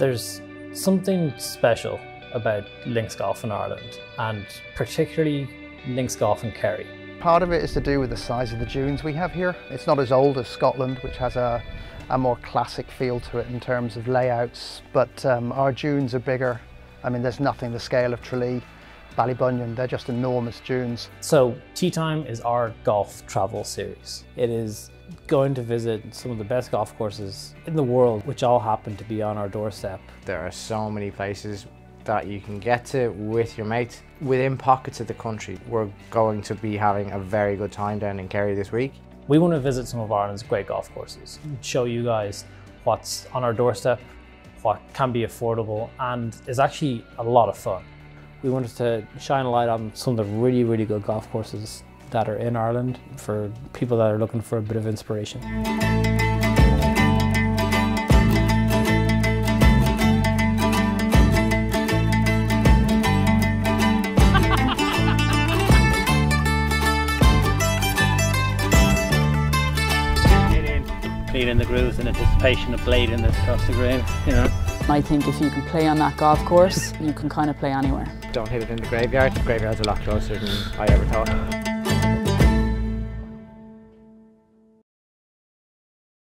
There's something special about links golf in Ireland and particularly links golf in Kerry. Part of it is to do with the size of the dunes we have here. It's not as old as Scotland, which has a, a more classic feel to it in terms of layouts, but um, our dunes are bigger. I mean, there's nothing the scale of Tralee, Ballybunion, they're just enormous dunes. So Tee Time is our golf travel series. It is going to visit some of the best golf courses in the world, which all happen to be on our doorstep. There are so many places that you can get to with your mates within pockets of the country. We're going to be having a very good time down in Kerry this week. We want to visit some of Ireland's great golf courses, show you guys what's on our doorstep, what can be affordable, and is actually a lot of fun. We wanted to shine a light on some of the really, really good golf courses that are in Ireland for people that are looking for a bit of inspiration. Feeling the grooves in anticipation of blading this across the green, you know. I think if you can play on that golf course, you can kind of play anywhere. Don't hit it in the graveyard. The graveyard's a lot closer than I ever thought.